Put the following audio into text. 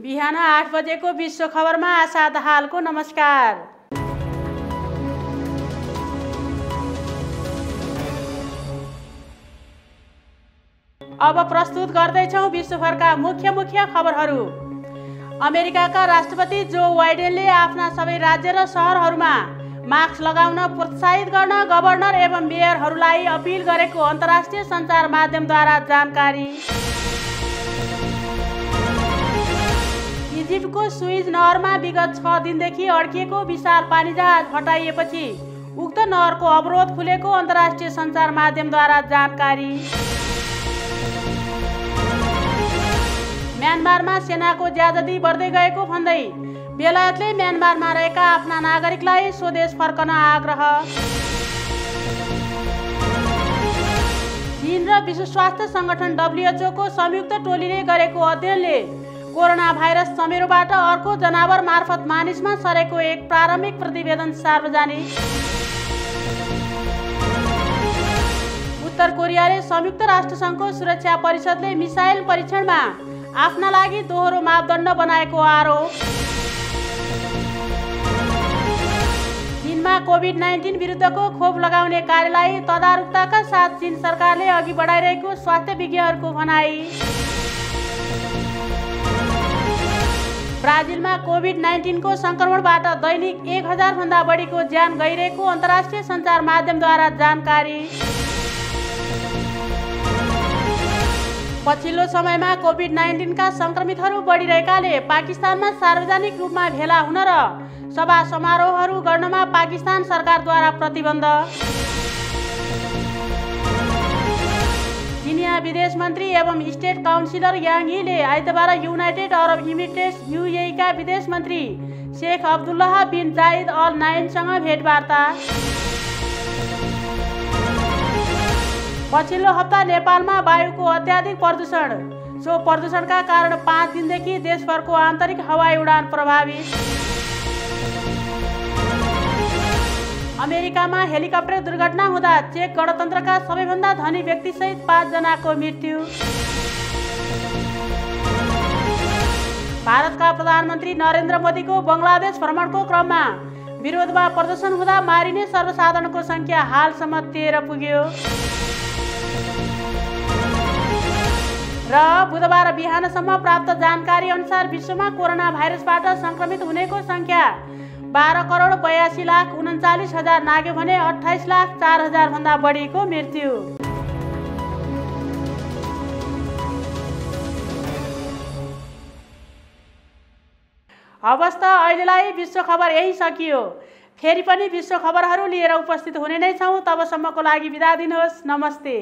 बिहान आठ बजेको विश्व खबरमा आशा दहालको नमस्कार। अब प्रस्तुत गर्दैछौँ विश्वभरका मुख्य मुख्य खबरहरू। अमेरिकाका राष्ट्रपति जो वाइडेनले आफ्ना सबै राज्य र सहरहरूमा मास्क लगाउन प्रोत्साहित गर्न गभर्नर एवं मेयरहरूलाई अपिल गरेको अन्तर्राष्ट्रिय सञ्चार माध्यमद्वारा जानकारी। इजिप्टको सुइज नहरमा विगत छ दिनदेखि अड्किएको विशाल पानीजहाज हटाइएपछि उक्त नहरको अवरोध खुलेको अन्तर्राष्ट्रिय सञ्चार माध्यमद्वारा जानकारी। म्यानमारमा सेनाको ज्यादती बढ्दै गएको भन्दै बेलायतले म्यानमारमा रहेका आफ्ना नागरिकलाई स्वदेश फर्कन आग्रह। चीन र विश्व स्वास्थ्य सङ्गठन डब्लुएचओको संयुक्त टोलीले गरेको अध्ययनले कोरोना भाइरस चमेरोबाट अर्को जनावर मार्फत मानिसमा सरेको एक प्रारम्भिक प्रतिवेदन सार्वजनिक। उत्तर कोरियाले संयुक्त राष्ट्रसङ्घको सुरक्षा परिषदले मिसाइल परीक्षणमा आफ्ना लागि दोहोरो मापदण्ड बनाएको आरोप। चीनमा कोभिड नाइन्टिन विरुद्धको खोप लगाउने कार्यलाई तदारुकताका साथ चीन सरकारले अघि बढाइरहेको स्वास्थ्य विज्ञहरूको भनाई। ब्राजिलमा कोभिड नाइन्टिनको सङ्क्रमणबाट दैनिक एक हजारभन्दा बढीको ज्यान गइरहेको अन्तर्राष्ट्रिय सञ्चार माध्यमद्वारा जानकारी। पछिल्लो समयमा कोभिड नाइन्टिनका सङ्क्रमितहरू बढिरहेकाले पाकिस्तानमा सार्वजनिक रूपमा भेला हुन र सभा समारोहहरू गर्नमा पाकिस्तान सरकारद्वारा प्रतिबन्ध। चिनिया विदेश मन्त्री एवं स्टेट काउन्सिलर याङ यीले आइतबार युनाइटेड अरब इमिरेट्स युएका विदेश मन्त्री Sheikh Abdullah bin Zayed Al नाइनसँग भेटवार्ता। पछिल्लो हप्ता नेपालमा वायुको अत्याधिक प्रदूषण। सो प्रदूषणका कारण पाँच दिनदेखि देशभरको आन्तरिक हवाई उडान प्रभावित। अमेरिकामा हेलिकप्टर दुर्घटना हुँदा चेक गणतन्त्रका सबैभन्दा धनी व्यक्तिसहित पाँचजनाको मृत्यु। भारतका प्रधानमन्त्री नरेन्द्र मोदीको बङ्गलादेश भ्रमणको क्रममा विरोधमा प्रदर्शन हुँदा मारिने सर्वसाधारणको सङ्ख्या हालसम्म तेह्र पुग्यो। र बुधबार बिहानसम्म प्राप्त जानकारी अनुसार विश्वमा कोरोना भाइरसबाट सङ्क्रमित हुनेको सङ्ख्या बाह्र करोड बयासी लाख उन्चालिस हजार नाग्यो भने अठाइस लाख चार हजारभन्दा बढीको मृत्यु। हवस् त अहिलेलाई विश्व खबर यही सकियो। फेरि पनि विश्व खबरहरू लिएर उपस्थित हुने नै छौँ तबसम्मको लागि बिदा दिनुहोस्। नमस्ते।